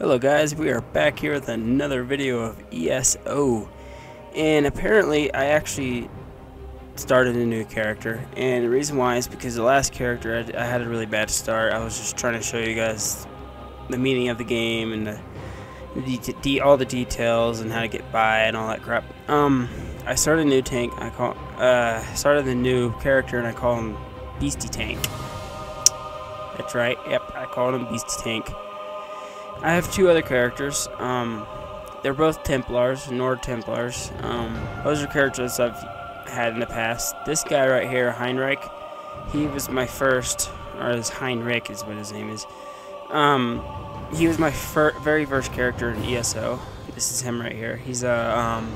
Hello guys, we are back here with another video of ESO. And apparently I actually started a new character. And the reason why is because the last character I, I had a really bad start. I was just trying to show you guys the meaning of the game and the, the de all the details and how to get by and all that crap. Um, I started a new tank. I call uh started a new character and I call him Beastie Tank. That's right. Yep, I called him Beastie Tank. I have two other characters. Um, they're both Templars, Nord Templars. Um, those are characters I've had in the past. This guy right here, Heinrich, he was my first, or his Heinrich is what his name is. Um, he was my fir very first character in ESO. This is him right here. He's a um,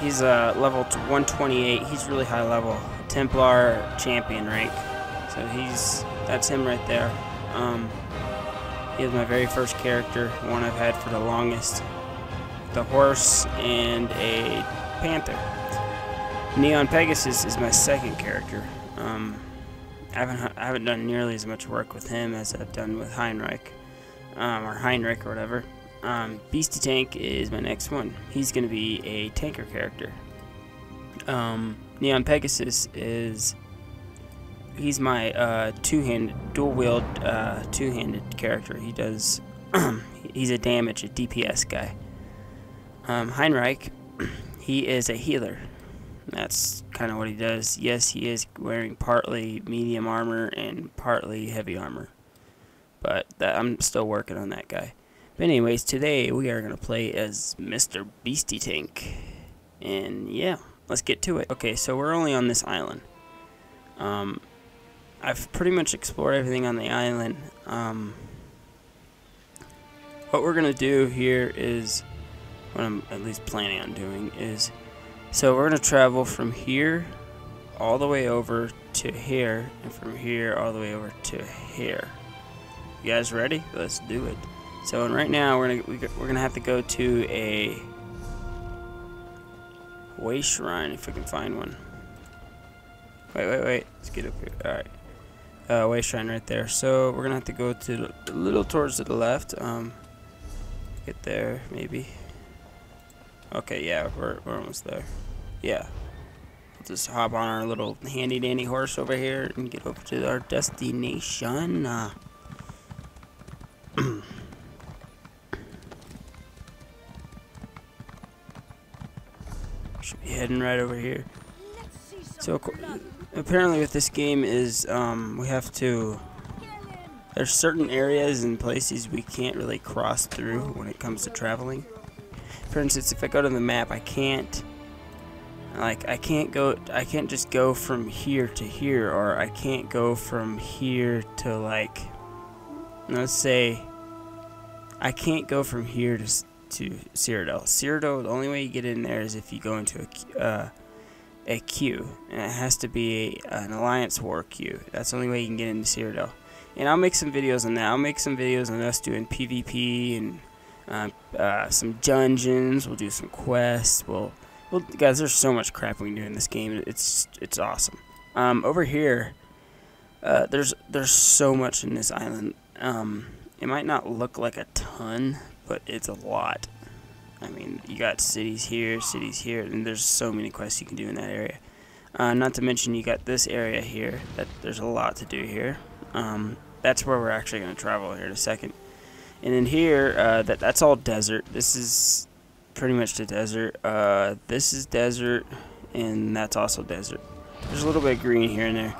he's a level 128. He's really high level, Templar champion rank. So he's that's him right there. Um, he is my very first character, one I've had for the longest. The horse and a panther. Neon Pegasus is my second character. Um, I haven't I haven't done nearly as much work with him as I've done with Heinrich, um, or Heinrich or whatever. Um, Beastie Tank is my next one. He's going to be a tanker character. Um, Neon Pegasus is he's my uh, two-handed, dual-wield, uh, two-handed character. He does, he's a damage, a DPS guy. Um, Heinrich, he is a healer. That's kind of what he does. Yes, he is wearing partly medium armor and partly heavy armor. But that, I'm still working on that guy. But anyways, today we are going to play as Mr. Beastie Tank. And yeah, let's get to it. Okay, so we're only on this island. Um, I've pretty much explored everything on the island. Um, what we're going to do here is, what I'm at least planning on doing is, so we're going to travel from here all the way over to here, and from here all the way over to here. You guys ready? Let's do it. So and right now we're gonna we're gonna have to go to a way shrine if we can find one. Wait, wait, wait. Let's get up here. All right uh, way shrine right there. So we're gonna have to go to a little towards the left. Um, get there maybe. Okay, yeah, we're we're almost there. Yeah, we'll just hop on our little handy dandy horse over here and get over to our destination. Uh, should be heading right over here. So apparently with this game is um, we have to there's certain areas and places we can't really cross through when it comes to traveling for instance if I go to the map I can't like I can't go I can't just go from here to here or I can't go from here to like let's say I can't go from here to to Cyrodiil. Cyrodiil the only way you get in there is if you go into a uh, a queue, and it has to be an Alliance War queue. That's the only way you can get into Cyrodiil. And I'll make some videos on that. I'll make some videos on us doing PvP and uh, uh, some dungeons. We'll do some quests. We'll, well, guys, there's so much crap we can do in this game. It's it's awesome. Um, over here, uh, there's there's so much in this island. Um, it might not look like a ton, but it's a lot. I mean, you got cities here, cities here, and there's so many quests you can do in that area. Uh, not to mention you got this area here. That there's a lot to do here. Um, that's where we're actually going to travel here in a second. And then here, uh, that that's all desert. This is pretty much the desert. Uh, this is desert, and that's also desert. There's a little bit of green here and there.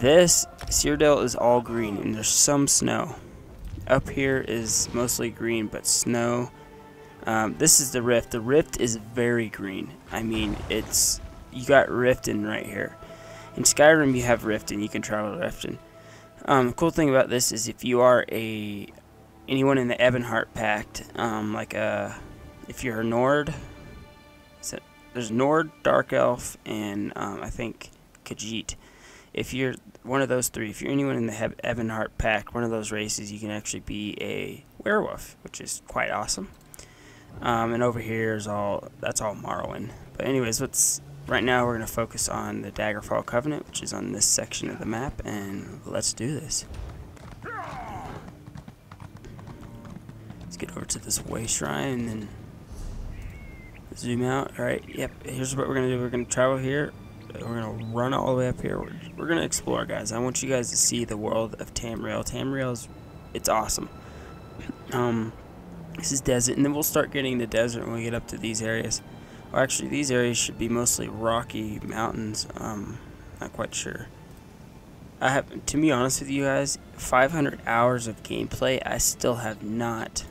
This Cyrodiil is all green, and there's some snow. Up here is mostly green, but snow um, this is the rift. The rift is very green. I mean, it's you got Riften right here. In Skyrim, you have Riften. You can travel to Riften. Um, the cool thing about this is if you are a anyone in the Ebonheart Pact, um, like a uh, if you're a Nord, it, there's Nord, Dark Elf, and um, I think Khajiit. If you're one of those three, if you're anyone in the Ebonheart Pact, one of those races, you can actually be a werewolf, which is quite awesome. Um, and over here is all, that's all Morrowind. But anyways, let's, right now we're going to focus on the Daggerfall Covenant, which is on this section of the map, and let's do this. Let's get over to this way shrine and then zoom out. Alright, yep, here's what we're going to do. We're going to travel here. We're going to run all the way up here. We're, we're going to explore, guys. I want you guys to see the world of Tamriel. Tamriel is, it's awesome. Um, this is desert, and then we'll start getting the desert when we get up to these areas. Well, actually, these areas should be mostly rocky mountains. Um, not quite sure. I have, to be honest with you guys, 500 hours of gameplay. I still have not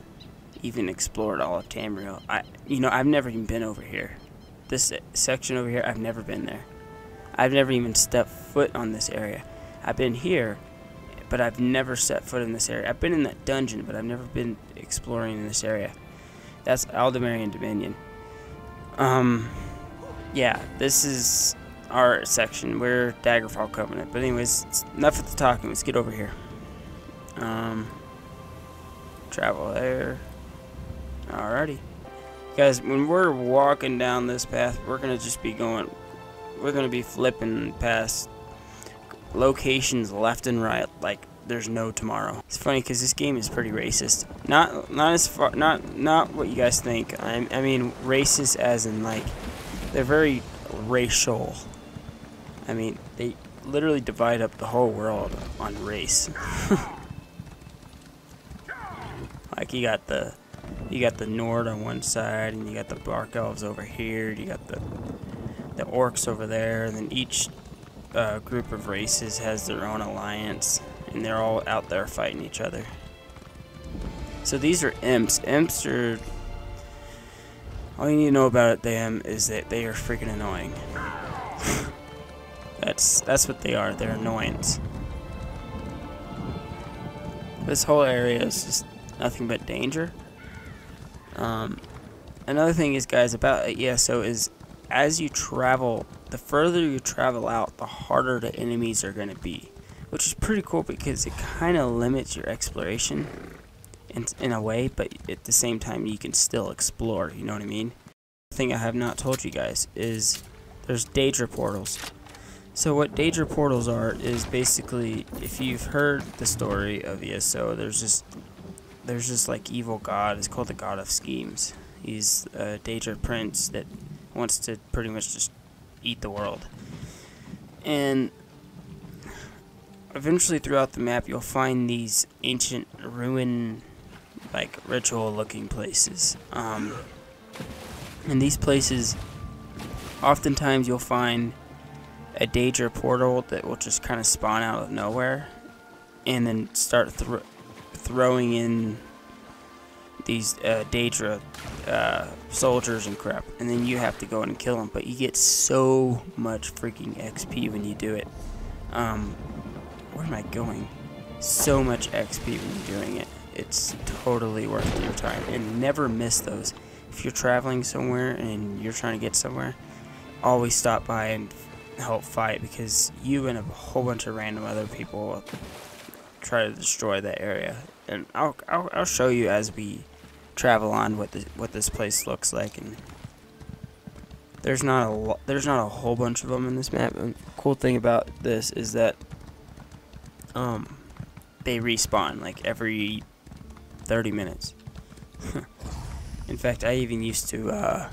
even explored all of Tamriel. I, you know, I've never even been over here. This section over here, I've never been there. I've never even stepped foot on this area. I've been here, but I've never set foot in this area. I've been in that dungeon, but I've never been exploring in this area. That's Aldemarion Dominion. Um, yeah, this is our section. We're Daggerfall Covenant. But anyways, enough of the talking. Let's get over here. Um, travel there. Alrighty. Guys, when we're walking down this path, we're going to just be going, we're going to be flipping past locations left and right like there's no tomorrow. It's funny because this game is pretty racist. Not not as far not not what you guys think. I I mean racist as in like they're very racial. I mean they literally divide up the whole world on race. like you got the you got the Nord on one side and you got the Dark Elves over here. You got the the Orcs over there, and then each uh, group of races has their own alliance, and they're all out there fighting each other. So these are imps. Imps are. All you need to know about them is that they are freaking annoying. that's that's what they are. They're annoyance. This whole area is just nothing but danger. Um, another thing is, guys, about ESO is as you travel the further you travel out, the harder the enemies are going to be. Which is pretty cool because it kind of limits your exploration in, in a way, but at the same time you can still explore, you know what I mean? The thing I have not told you guys is there's Daedra portals. So what Daedra portals are is basically, if you've heard the story of ESO, there's just there's just like evil god. It's called the God of Schemes. He's a Daedra prince that wants to pretty much just eat the world. And eventually throughout the map you'll find these ancient ruin like ritual looking places. Um, and these places oftentimes you'll find a Daedra portal that will just kind of spawn out of nowhere and then start thro throwing in these uh, Daedra uh, soldiers and crap, and then you have to go in and kill them. But you get so much freaking XP when you do it. Um, where am I going? So much XP when you're doing it. It's totally worth your time, and never miss those. If you're traveling somewhere and you're trying to get somewhere, always stop by and help fight because you and a whole bunch of random other people try to destroy that area. And I'll, I'll, I'll show you as we travel on what the, what this place looks like and there's not a there's not a whole bunch of them in this map. And cool thing about this is that um they respawn like every 30 minutes. in fact, I even used to uh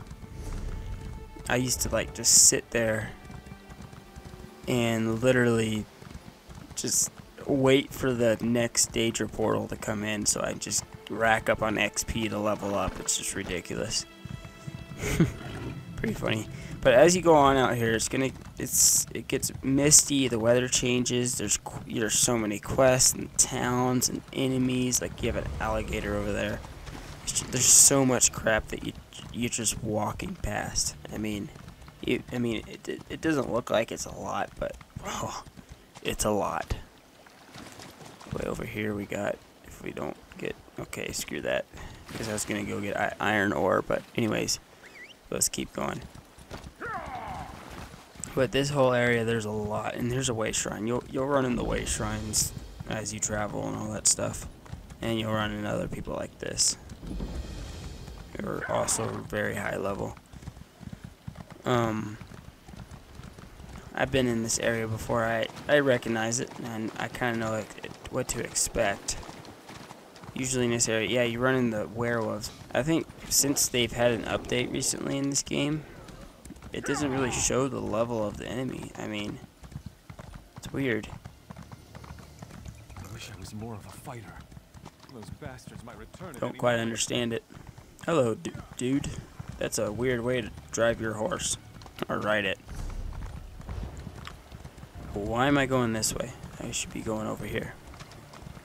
I used to like just sit there and literally just wait for the next Daedra portal to come in so I just rack up on XP to level up. It's just ridiculous. Pretty funny. But as you go on out here, it's gonna it's it gets misty. The weather changes. There's there's so many quests and towns and enemies. Like you have an alligator over there. There's so much crap that you you're just walking past. I mean, you, I mean it, it it doesn't look like it's a lot, but oh, it's a lot. Way over here we got if we don't Okay, screw that. Because I was going to go get iron ore, but anyways, let's keep going. But this whole area, there's a lot, and there's a way shrine. You'll you'll run into the way shrines as you travel and all that stuff, and you'll run into other people like this. You're also very high level. Um, I've been in this area before. I I recognize it, and I kind of know like, what to expect. Usually in this area, yeah, you run in the werewolves. I think since they've had an update recently in this game, it doesn't really show the level of the enemy. I mean, it's weird. I wish I was more of a fighter. Those bastards might return. Don't quite understand it. Hello, dude. That's a weird way to drive your horse. Or ride it. Why am I going this way? I should be going over here.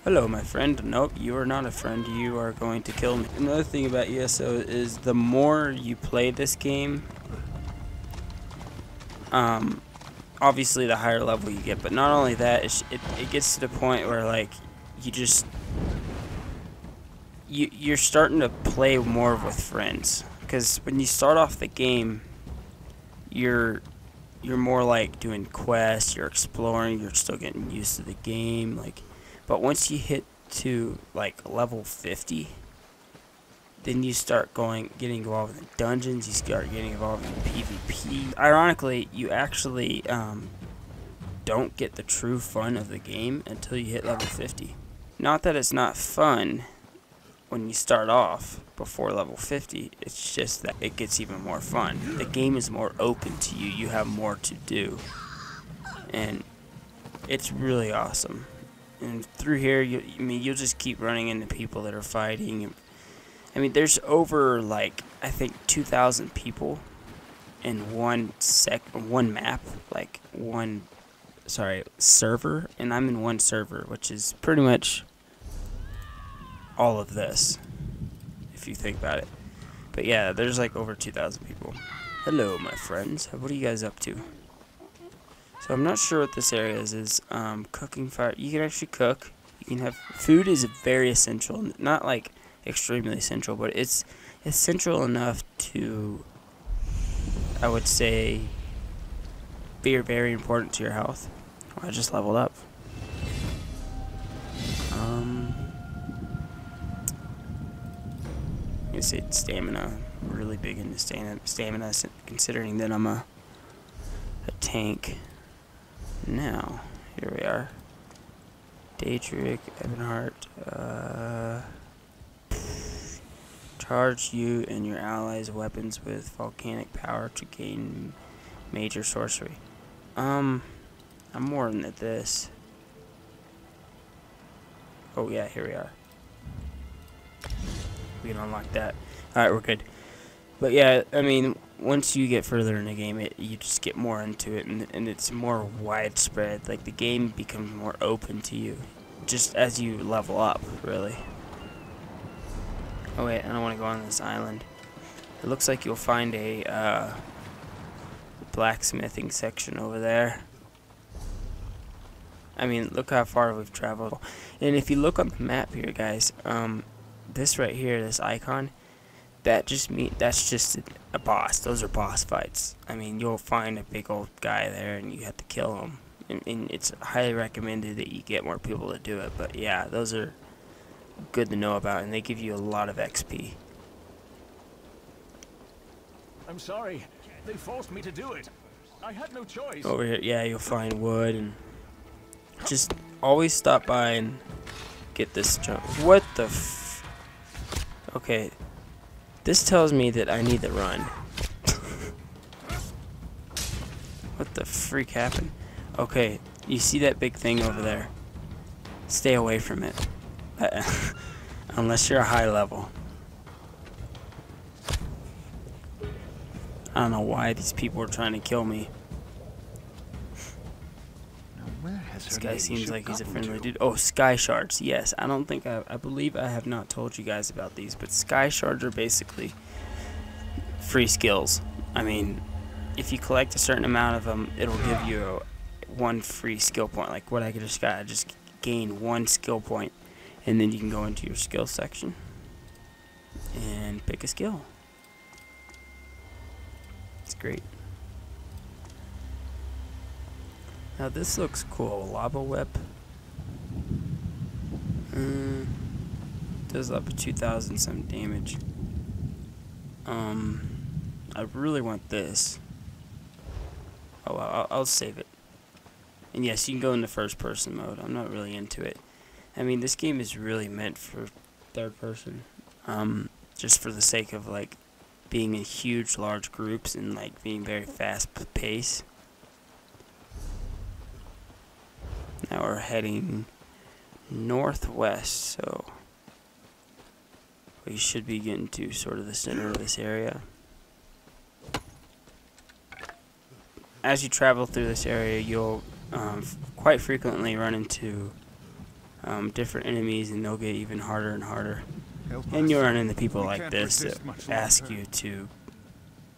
Hello, my friend. Nope, you are not a friend. You are going to kill me. Another thing about ESO is the more you play this game, um, obviously the higher level you get. But not only that, it, it gets to the point where, like, you just... You, you're starting to play more with friends. Because when you start off the game, you're you're more like doing quests, you're exploring, you're still getting used to the game, like but once you hit to like level 50, then you start going getting involved in dungeons, you start getting involved in PvP. Ironically, you actually um, don't get the true fun of the game until you hit level 50. Not that it's not fun when you start off before level 50, it's just that it gets even more fun. The game is more open to you, you have more to do. And it's really awesome. And through here, you, I mean, you'll just keep running into people that are fighting. I mean, there's over, like, I think 2,000 people in one sec, one map, like, one, sorry, server. And I'm in one server, which is pretty much all of this, if you think about it. But yeah, there's like over 2,000 people. Hello, my friends. What are you guys up to? So I'm not sure what this area is. Is um, cooking fire? You can actually cook. You can have food is very essential. Not like extremely essential, but it's essential enough to, I would say, be very important to your health. I just leveled up. Um, I say stamina. Really big into stamina, stamina considering that I'm a, a tank. Now, here we are. Daedric, Ebonheart, uh, charge you and your allies' weapons with volcanic power to gain major sorcery. Um, I'm more than at this. Oh yeah, here we are we can unlock that. Alright, we're good. But yeah, I mean, once you get further in the game, it, you just get more into it, and, and it's more widespread. Like, the game becomes more open to you, just as you level up, really. Oh wait, I don't want to go on this island. It looks like you'll find a uh, blacksmithing section over there. I mean, look how far we've traveled. And if you look on the map here, guys, um, this right here, this icon, that just mean that's just a boss. Those are boss fights. I mean, you'll find a big old guy there, and you have to kill him. And, and it's highly recommended that you get more people to do it. But yeah, those are good to know about, and they give you a lot of XP. I'm sorry. They forced me to do it. I had no choice. Over here, yeah, you'll find wood and just always stop by and get this jump. What the Okay. This tells me that I need to run. what the freak happened? Okay, you see that big thing over there? Stay away from it. Uh, unless you're a high level. I don't know why these people are trying to kill me. This guy seems like he's a friendly dude. Oh, sky shards. Yes, I don't think I, I believe I have not told you guys about these, but sky shards are basically free skills. I mean, if you collect a certain amount of them, it'll give you one free skill point. Like what I just got, I just gain one skill point, and then you can go into your skill section and pick a skill. It's great. Now this looks cool. Lava whip. Mm, does up to 2,000 some damage. Um, I really want this. Oh, I'll, I'll save it. And yes, you can go into first person mode. I'm not really into it. I mean, this game is really meant for third person, um, just for the sake of like being in huge, large groups and like being very fast pace. Now we're heading northwest, so we should be getting to sort of the center of this area. As you travel through this area, you'll um, quite frequently run into um, different enemies, and they'll get even harder and harder. And you'll run into people like this that ask you to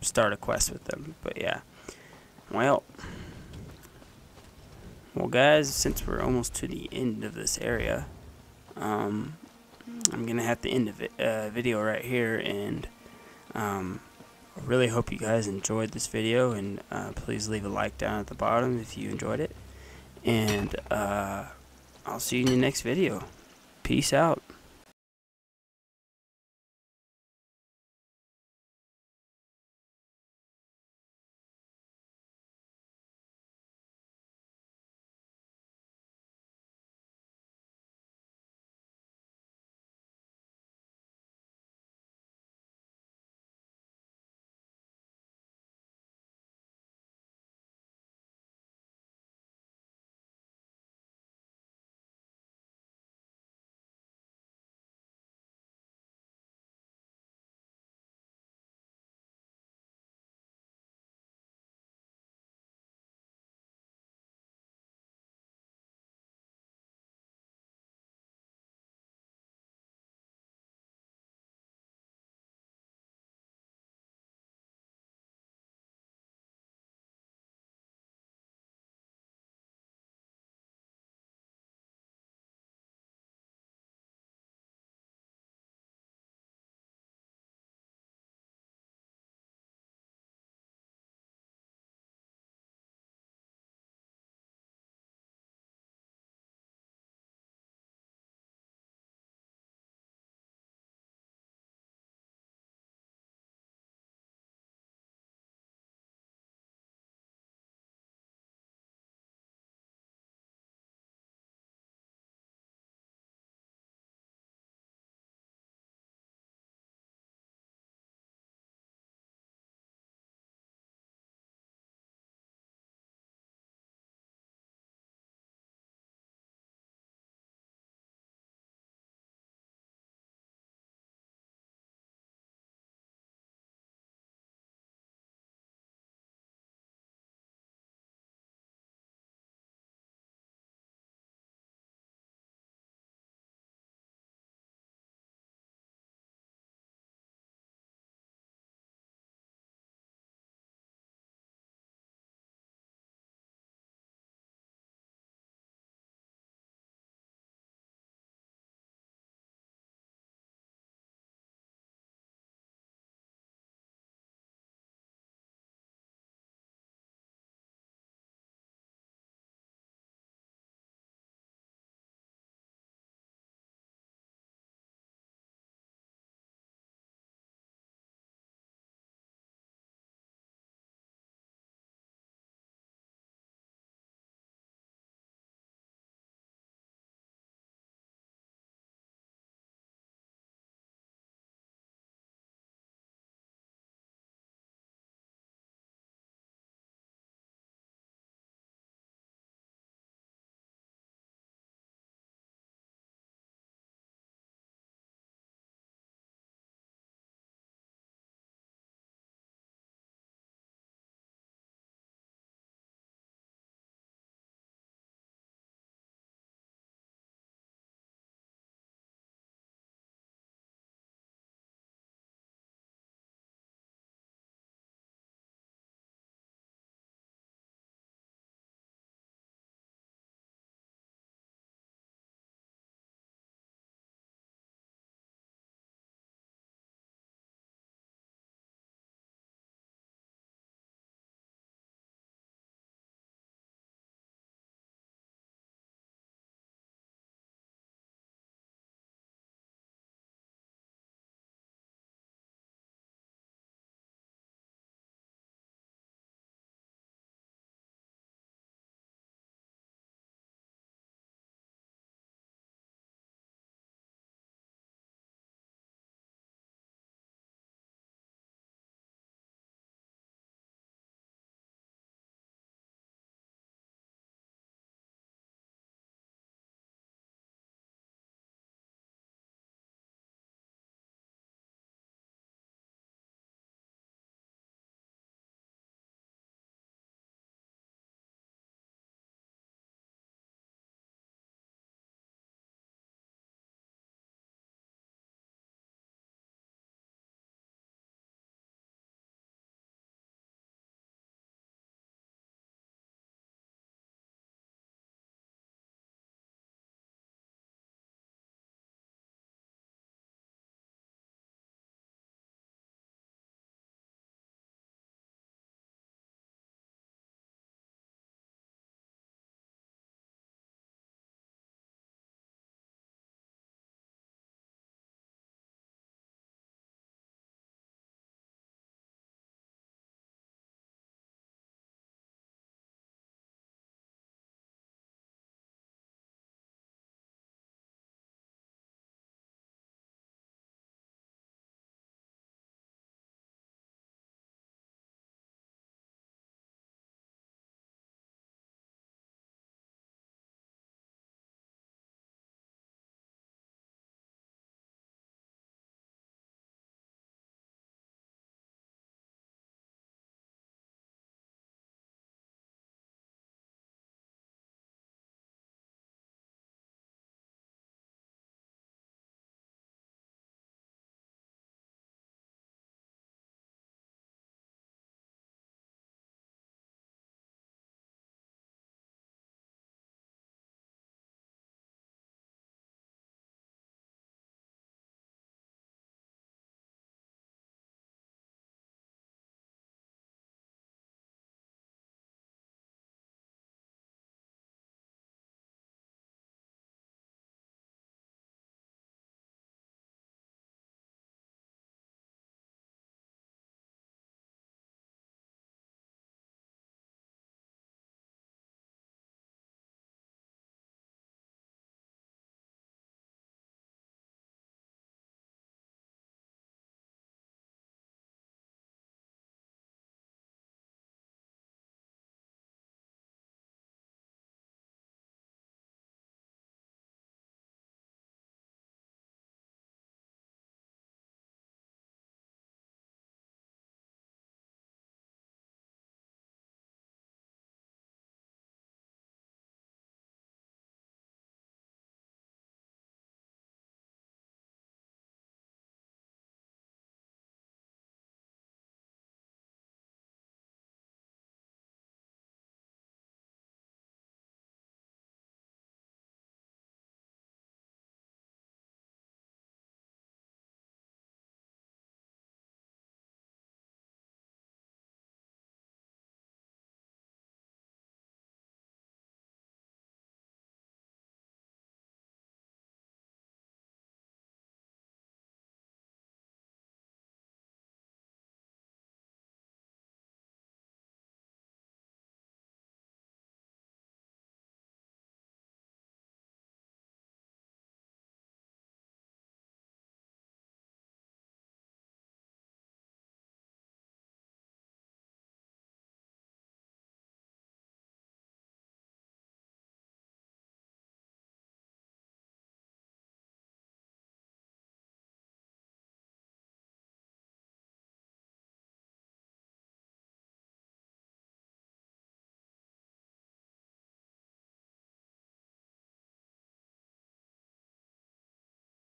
start a quest with them. But yeah, well, well, guys, since we're almost to the end of this area, um, I'm gonna have to end the vi- uh, video right here, and um, I really hope you guys enjoyed this video, and uh, please leave a like down at the bottom if you enjoyed it, and uh, I'll see you in the next video. Peace out.